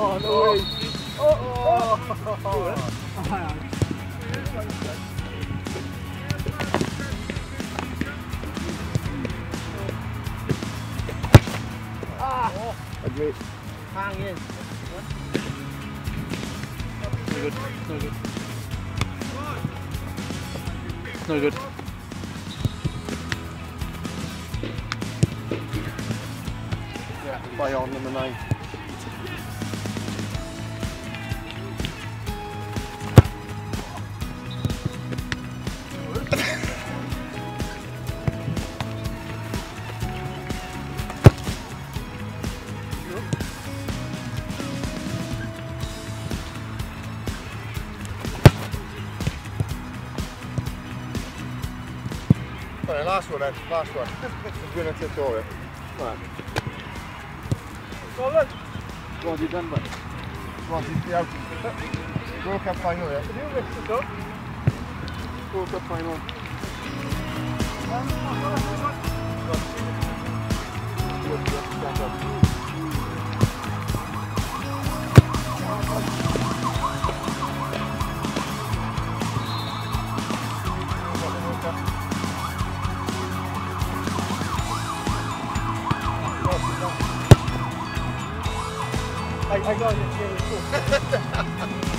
Louise. Oh, oh. Agreed. Hang in. No good. No good. No good. Yeah, play on number nine. Sorry, last one then, last one. We're going to tutorial. Right. Go on, Go on, you've done that. Go on, you've out. World Cup final, yeah. you missed it up. World Cup final. I, I got it. Yeah, cool.